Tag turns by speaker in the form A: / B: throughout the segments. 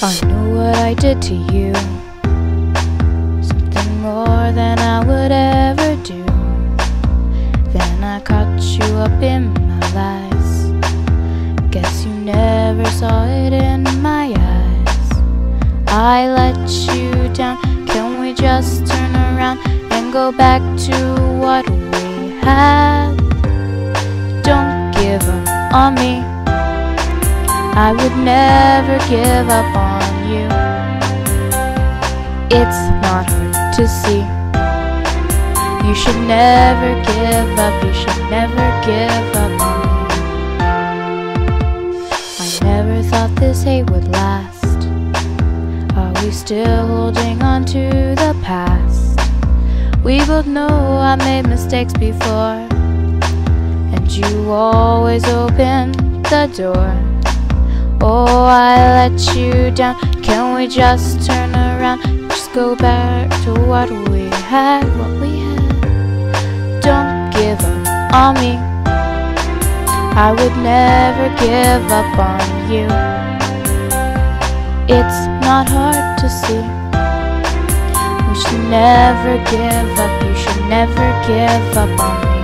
A: I know what I did to you. Something more than I would ever do. Then I caught you up in my lies. Guess you never saw it in my eyes. I let you down. Can we just turn around and go back to what we had? Don't give up on me. I would never give up on you. It's not hard to see. You should never give up, you should never give up on me. I never thought this hate would last. Are we still holding on to the past? We both know I made mistakes before, and you always open the door. Oh, I let you down. Can we just turn around? Just go back to what we had, what we had. Don't give up on me. I would never give up on you. It's not hard to see. We should never give up. You should never give up on me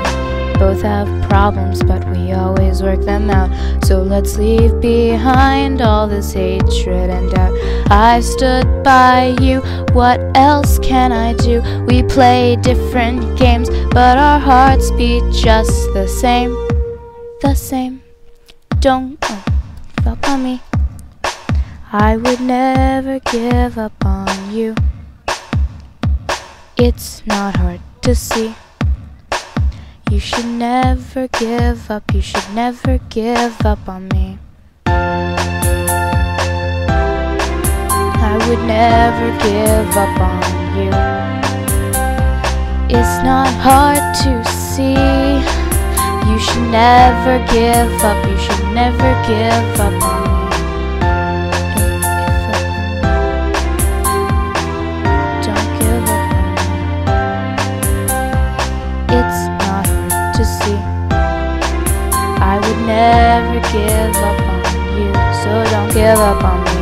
A: both have problems, but we always work them out. So let's leave behind all this hatred and doubt. I've stood by you, what else can I do? We play different games, but our hearts beat just the same. The same. Don't give up on me. I would never give up on you. It's not hard to see. You should never give up, you should never give up on me. I would never give up on you. It's not hard to see. You should never give up, you should never give up on me. Give up on you, so don't give up on me.